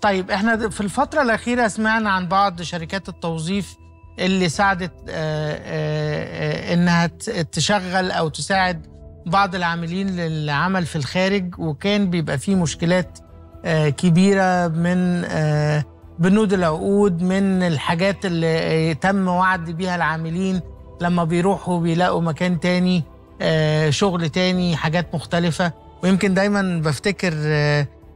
طيب إحنا في الفترة الأخيرة سمعنا عن بعض شركات التوظيف اللي ساعدت آه، آه، آه، إنها تشغل أو تساعد بعض العاملين للعمل في الخارج وكان بيبقى فيه مشكلات كبيرة من بنود العقود من الحاجات اللي تم وعد بيها العاملين لما بيروحوا بيلاقوا مكان تاني شغل تاني حاجات مختلفة. ويمكن دايما بفتكر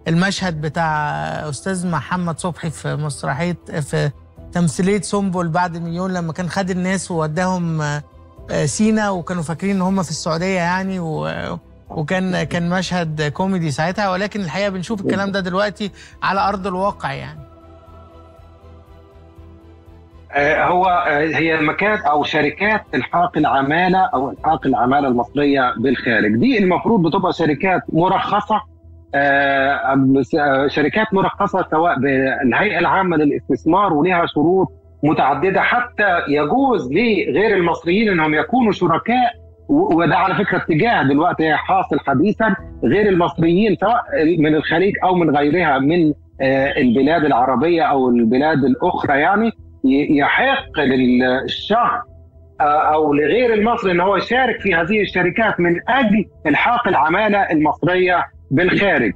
المشهد بتاع أستاذ محمد صبحي في مسرحية في تمثيلية سنبل بعد مليون لما كان خد الناس ووداهم آه، سينا وكانوا فاكرين إن هم في السعودية يعني و وكان كان مشهد كوميدي ساعتها. ولكن الحقيقة بنشوف الكلام ده دلوقتي على أرض الواقع يعني. آه، هو آه، هي المكان أو شركات إلحاق العمالة أو إلحاق العمالة المصرية بالخارج. دي المفروض بتبقى شركات مرخصة شركات مرخصة سواء بالهيئة العامة للاستثمار ولها شروط متعددة حتى يجوز لغير المصريين إنهم يكونوا شركاء. وده على فكرة اتجاه دلوقتي حاصل حديثا غير المصريين سواء من الخليج أو من غيرها من آه، البلاد العربية أو البلاد الأخرى. يعني يحق للشخص آه، أو لغير المصري إن هو يشارك في هذه الشركات من أجل إلحاق العمالة المصرية بالخارج.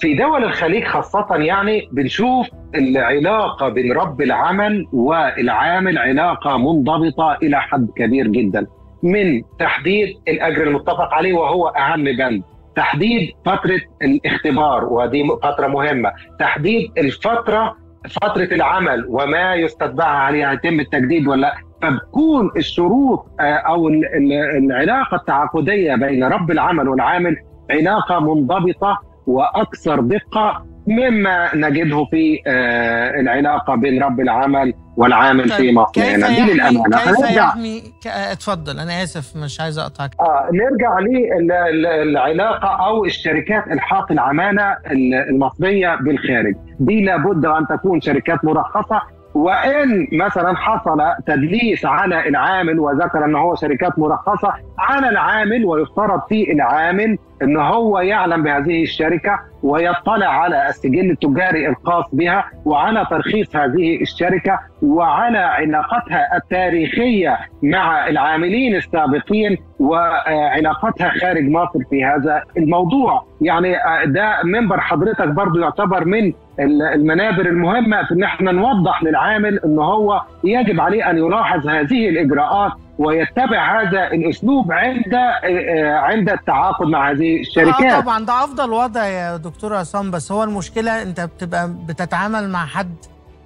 في دول الخليج خاصة يعني بنشوف العلاقة بين رب العمل والعامل علاقة منضبطة إلى حد كبير جدا. من تحديد الأجر المتفق عليه وهو أهم بند تحديد فترة الاختبار ودي فترة مهمة. تحديد الفترة فترة العمل وما يستتبعها هل يتم التجديد ولا لا. فبتكون الشروط آه، أو ال- ال- العلاقة التعاقدية بين رب العمل والعامل علاقة منضبطة وأكثر دقة مما نجده في آه، العلاقة بين رب العمل والعامل في مصر كيف يعني دي للأمانة. كيف يحمي اتفضل أنا آسف مش عايز أقطعك. آه نرجع للعلاقه أو الشركات الحاق العمالة ال- المصرية بالخارج. دي لابد أن تكون شركات مرخصة وإن مثلا حصل تدليس على العامل وذكر ان هو شركات مرخصة على العامل ويفترض في العامل إن هو يعلم بهذه الشركة ويطلع على السجل التجاري الخاص بها وعلى ترخيص هذه الشركة وعلى علاقتها التاريخية مع العاملين السابقين وعلاقتها خارج مصر في هذا الموضوع. يعني ده منبر حضرتك برضو يعتبر من ال- المنابر المهمة في إن إحنا نوضح للعامل إن هو يجب عليه أن يلاحظ هذه الإجراءات ويتبع هذا الأسلوب عند آه، عند التعاقد مع هذه الشركات. طبعا ده أفضل وضع يا دكتور عصام. بس هو المشكلة أنت بتبقى بتتعامل مع حد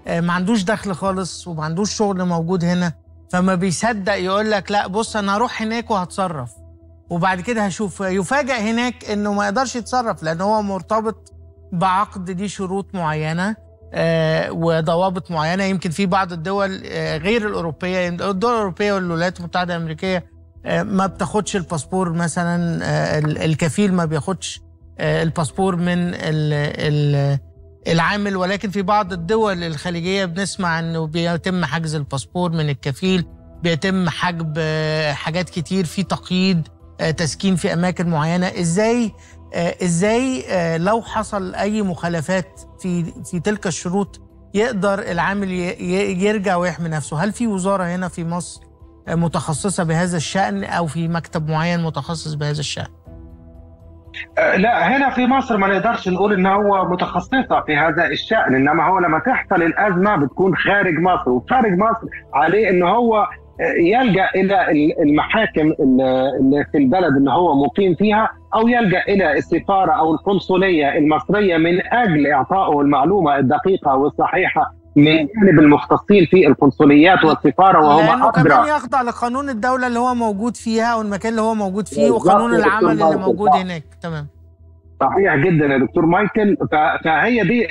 آه، ما عندوش دخل خالص وما عندوش شغل موجود هنا فما بيصدق يقول لك لا بص أنا هروح هناك وهتصرف. وبعد كده هشوف يفاجئ هناك إنه ما يقدرش يتصرف لأن هو مرتبط بعقد دي شروط معينة. آه، وضوابط معينة. يمكن في بعض الدول آه، غير الأوروبية الدول الأوروبية والولايات المتحدة الأمريكية آه، ما بتاخدش الباسبور مثلا آه، ال- الكفيل ما بياخدش آه، الباسبور من ال ال العامل. ولكن في بعض الدول الخليجية بنسمع إنه بيتم حجز الباسبور من الكفيل بيتم حجب آه، حاجات كتير في تقييد آه، تسكين في أماكن معينة. إزاي آه، إزاي آه، لو حصل أي مخالفات في في تلك الشروط يقدر العامل يرجع ويحمي نفسه؟ هل في وزارة هنا في مصر آه، متخصصة بهذا الشأن أو في مكتب معين متخصص بهذا الشأن؟ آه، لا هنا في مصر ما نقدرش نقول ان هو متخصصة في هذا الشأن إنما هو لما تحصل الأزمة بتكون خارج مصر وخارج مصر عليه إن هو آه، يلجأ إلى ال- المحاكم ال- اللي في البلد اللي هو مقيم فيها أو يلجأ إلى السفارة أو القنصلية المصرية من أجل إعطائه المعلومة الدقيقة والصحيحة من جانب المختصين في القنصليات والسفارة وهم لأنه كمان يخضع لقانون الدولة اللي هو موجود فيها والمكان اللي هو موجود فيه وقانون العمل اللي موجود. هناك. تمام. صحيح جدا يا دكتور مايكل. فهي دي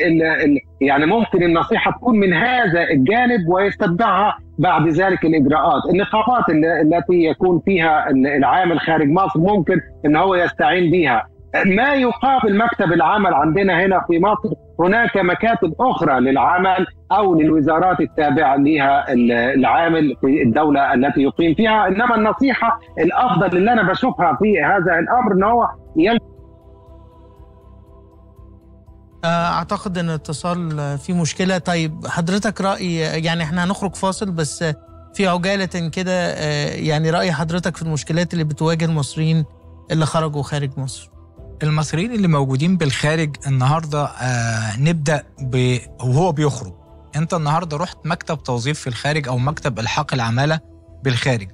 يعني ممكن النصيحة تكون من هذا الجانب ويستتبعها بعد ذلك الإجراءات، النقابات ال- التي يكون فيها ال- العامل خارج مصر ممكن إن هو يستعين بها. ما يقابل مكتب العمل عندنا هنا في مصر؟ هناك مكاتب أخرى للعمل أو للوزارات التابعة لها ال- العامل في الدولة التي يقيم فيها، إنما النصيحة الأفضل اللي أنا بشوفها في هذا الأمر إن هو يلجأ آه، أعتقد إن الاتصال آه، فيه مشكلة. طيب حضرتك رأي يعني إحنا هنخرج فاصل بس آه، في عجالة كده آه، يعني رأي حضرتك في المشكلات اللي بتواجه المصريين اللي خرجوا خارج مصر؟ المصريين اللي موجودين بالخارج النهارده آه نبدأ ب وهو بيخرج. أنت النهارده رحت مكتب توظيف في الخارج أو مكتب إلحاق العمالة بالخارج.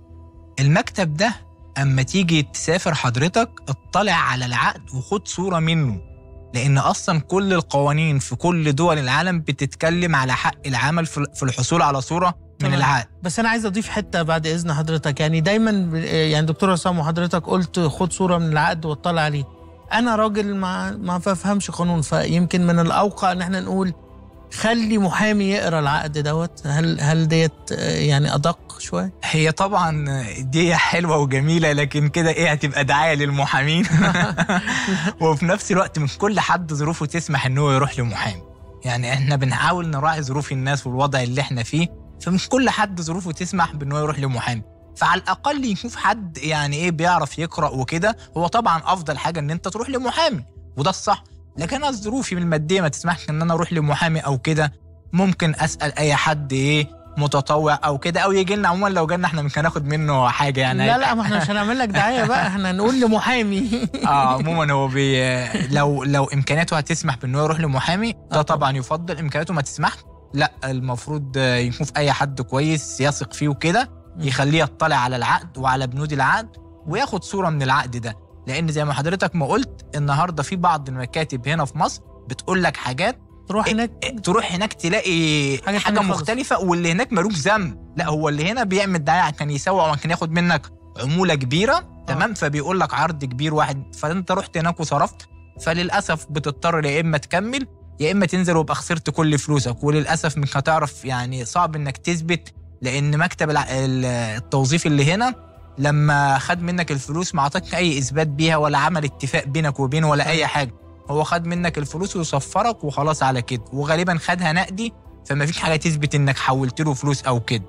المكتب ده أما تيجي تسافر حضرتك اطلع على العقد وخد صورة منه. لأن أصلا كل القوانين في كل دول العالم بتتكلم على حق العمل في الحصول على صورة من. العقد بس أنا عايز أضيف حتة بعد إذن حضرتك. يعني دايما يعني دكتور عصام وحضرتك قلت خد صورة من العقد واطلع عليه. أنا راجل ما ما بفهمش قانون فيمكن من الأوقع إن إحنا نقول خلي محامي يقرأ العقد دوت. هل هل ديت آه، يعني أدق شوية؟ هي طبعا دي حلوة وجميلة لكن كده إيه هتبقى دعاية للمحامين. وفي نفس الوقت من كل حد ظروفه تسمح إن هو يروح لمحامي. يعني إحنا بنحاول نراعي ظروف الناس والوضع اللي إحنا فيه فمش كل حد ظروفه تسمح بإن هو يروح لمحامي. فعلى الأقل يشوف حد يعني إيه بيعرف يقرأ وكده هو طبعا أفضل حاجة إن أنت تروح لمحامي. وده الصح. لكن أنا ظروفي المادية ما تسمحش إن أنا أروح لمحامي أو كده. ممكن أسأل أي حد إيه متطوع أو كده أو يجي لنا عموما لو جالنا إحنا مش هناخد منه حاجة يعني. لا لا ما إحنا مش هنعمل لك دعاية بقى إحنا نقول لمحامي. آه عموما هو بي لو لو إمكانياته هتسمح بإن هو يروح لمحامي ده آه. طبعا يفضل. إمكانياته ما تسمح لا المفروض يشوف أي حد كويس يثق فيه وكده يخليه يطلع على العقد وعلى بنود العقد وياخد صورة من العقد ده. لأن زي ما حضرتك ما قلت النهارده في بعض المكاتب هنا في مصر بتقول لك حاجات تروح هناك إيه، تروح هناك تلاقي حاجة حاجة, خالص. مختلفة واللي هناك ملوش ذنب. لا هو اللي هنا بيعمل دعايه عشان يسوق وعشان ياخد منك عمولة كبيرة تمام؟ فبيقول لك عرض كبير واحد. فانت رحت هناك وصرفت فللأسف بتضطر يا إما تكمل يا إما تنزل ويبقى خسرت كل فلوسك. وللأسف مش هتعرف يعني صعب إنك تثبت لأن مكتب التوظيف اللي هنا لما خد منك الفلوس ما عطاك اي اثبات بيها ولا عمل اتفاق بينك وبينه ولا اي حاجة. هو خد منك الفلوس ويصفرك وخلاص على كده. وغالبا خدها نقدي فما فيش حاجة تثبت إنك حولت له فلوس أو كده.